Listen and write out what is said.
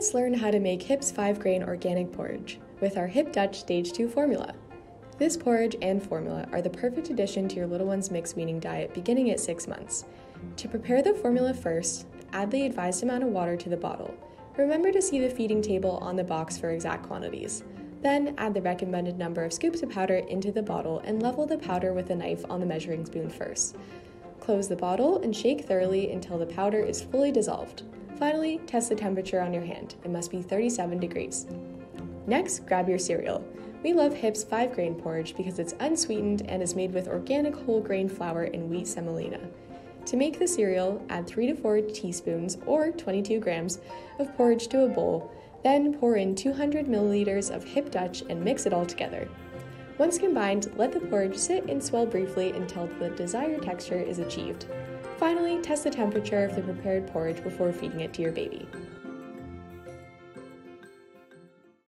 Let's learn how to make HiPP's 5 grain organic porridge with our HiPP Dutch Stage 2 formula. This porridge and formula are the perfect addition to your little one's mixed weaning diet beginning at 6 months. To prepare the formula first, add the advised amount of water to the bottle. Remember to see the feeding table on the box for exact quantities. Then add the recommended number of scoops of powder into the bottle and level the powder with a knife on the measuring spoon first. Close the bottle and shake thoroughly until the powder is fully dissolved. Finally, test the temperature on your hand. It must be 37 degrees. Next, grab your cereal. We love HiPP's 5 grain porridge because it's unsweetened and is made with organic whole grain flour and wheat semolina. To make the cereal, add 3 to 4 teaspoons or 22 grams of porridge to a bowl, then pour in 200 milliliters of HiPP Dutch and mix it all together. Once combined, let the porridge sit and swell briefly until the desired texture is achieved. Finally, test the temperature of the prepared porridge before feeding it to your baby.